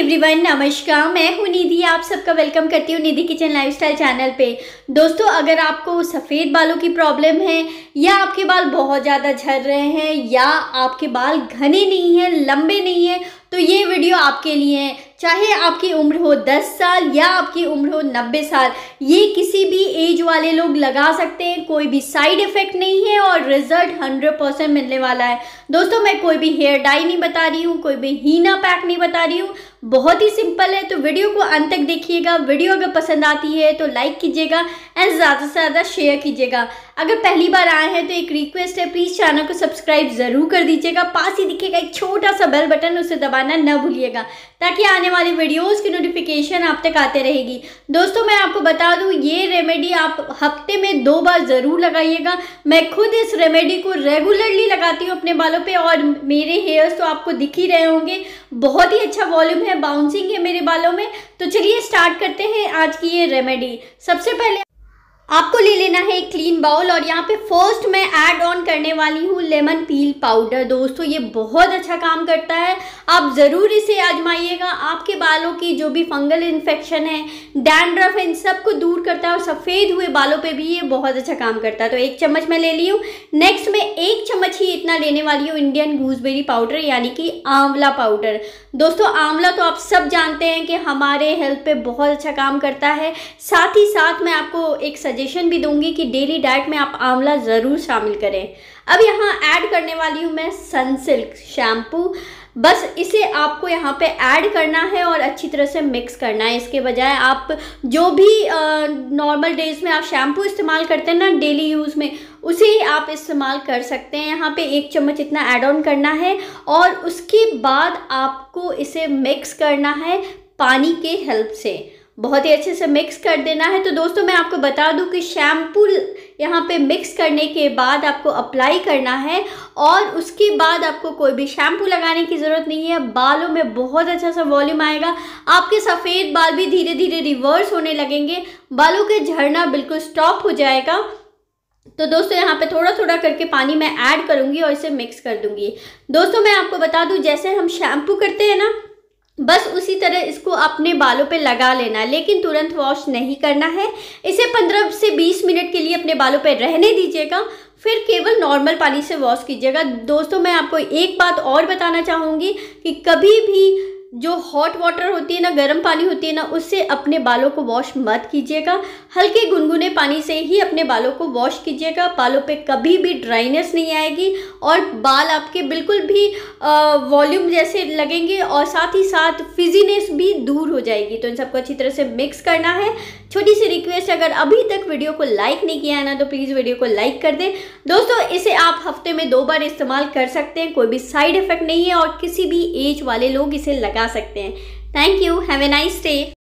Everyone नमस्कार। मैं हूँ निधि, आप सबका वेलकम करती हूँ निधि किचन लाइफस्टाइल चैनल पे। दोस्तों, अगर आपको सफ़ेद बालों की प्रॉब्लम है, या आपके बाल बहुत ज़्यादा झड़ रहे हैं, या आपके बाल घने नहीं हैं, लंबे नहीं हैं तो ये वीडियो आपके लिए है। चाहे आपकी उम्र हो 10 साल, या आपकी उम्र हो 90 साल, ये किसी भी एज वाले लोग लगा सकते हैं। कोई भी साइड इफ़ेक्ट नहीं है और रिज़ल्ट 100 परसेंट मिलने वाला है। दोस्तों, मैं कोई भी हेयर डाई नहीं बता रही हूँ, कोई भी हीना पैक नहीं बता रही हूँ। बहुत ही सिंपल है तो वीडियो को अंत तक देखिएगा। वीडियो अगर पसंद आती है तो लाइक कीजिएगा एंड ज़्यादा से ज़्यादा शेयर कीजिएगा। अगर पहली बार आए हैं तो एक रिक्वेस्ट है प्लीज़ चैनल को सब्सक्राइब ज़रूर कर दीजिएगा। पास ही दिखेगा एक छोटा सा बेल बटन उसे दबाना न भूलिएगा, ताकि आने वाली वीडियोज़ की नोटिफिकेशन आप तक आते रहेगी। दोस्तों, मैं आपको बता दूँ, ये रेमेडी आप हफ़्ते में दो बार ज़रूर लगाइएगा। मैं खुद इस रेमेडी को रेगुलरली लगाती हूँ अपने बालों पर और मेरे हेयर्स तो आपको दिख ही रहे होंगे। बहुत ही अच्छा वॉल्यूम है बाउंसिंग है मेरे बालों में तो चलिए स्टार्ट करते हैं आज की ये रेमेडी सबसे पहले आपको ले लेना है एक क्लीन बाउल और यहाँ पे फ़र्स्ट मैं ऐड ऑन करने वाली हूँ लेमन पील पाउडर दोस्तों, ये बहुत अच्छा काम करता है। आप ज़रूर इसे आजमाइएगा। आपके बालों की जो भी फंगल इन्फेक्शन है डैंड्रफ इन सबको दूर करता है और सफ़ेद हुए बालों पे भी ये बहुत अच्छा काम करता है। तो एक चम्मच मैं ले ली हूँ। नेक्स्ट मैं एक चम्मच ही इतना लेने वाली हूँ इंडियन गूसबेरी पाउडर यानी कि आंवला पाउडर दोस्तों, आंवला तो आप सब जानते हैं कि हमारे हेल्थ पे बहुत अच्छा काम करता है। साथ ही साथ मैं आपको एक सजेशन भी दूँगी कि डेली डाइट में आप आंवला ज़रूर शामिल करें। अब यहाँ ऐड करने वाली हूँ मैं सनसिल्क शैम्पू बस इसे आपको यहाँ पे ऐड करना है और अच्छी तरह से मिक्स करना है। इसके बजाय आप जो भी नॉर्मल डेज़ में आप शैम्पू इस्तेमाल करते हैं ना डेली यूज़ में, उसे ही आप इस्तेमाल कर सकते हैं। यहाँ पे एक चम्मच इतना ऐड ऑन करना है और उसके बाद आपको इसे मिक्स करना है पानी के हेल्प से। बहुत ही अच्छे से मिक्स कर देना है। तो दोस्तों, मैं आपको बता दूँ कि शैम्पू यहाँ पे मिक्स करने के बाद आपको अप्लाई करना है और उसके बाद आपको कोई भी शैम्पू लगाने की ज़रूरत नहीं है। बालों में बहुत अच्छा सा वॉल्यूम आएगा। आपके सफ़ेद बाल भी धीरे धीरे रिवर्स होने लगेंगे। बालों के झड़ना बिल्कुल स्टॉप हो जाएगा। तो दोस्तों, यहाँ पे थोड़ा थोड़ा करके पानी मैं ऐड करूँगी और इसे मिक्स कर दूँगी। दोस्तों, मैं आपको बता दूँ, जैसे हम शैम्पू करते हैं ना बस उसी तरह इसको अपने बालों पे लगा लेना, लेकिन तुरंत वॉश नहीं करना है। इसे 15 से 20 मिनट के लिए अपने बालों पे रहने दीजिएगा। फिर केवल नॉर्मल पानी से वॉश कीजिएगा। दोस्तों, मैं आपको एक बात और बताना चाहूँगी कि कभी भी जो हॉट वाटर होती है ना, गर्म पानी होती है ना, उससे अपने बालों को वॉश मत कीजिएगा। हल्के गुनगुने पानी से ही अपने बालों को वॉश कीजिएगा। बालों पे कभी भी ड्राइनेस नहीं आएगी और बाल आपके बिल्कुल भी वॉल्यूम जैसे लगेंगे और साथ ही साथ फिजीनेस भी दूर हो जाएगी। तो इन सबको अच्छी तरह से मिक्स करना है। छोटी सी रिक्वेस्ट अगर अभी तक वीडियो को लाइक नहीं किया है ना तो प्लीज़ वीडियो को लाइक कर दें। दोस्तों, इसे आप हफ़्ते में दो बार इस्तेमाल कर सकते हैं। कोई भी साइड इफ़ेक्ट नहीं है और किसी भी एज वाले लोग इसे लगा सकते हैं। Thank you have a nice day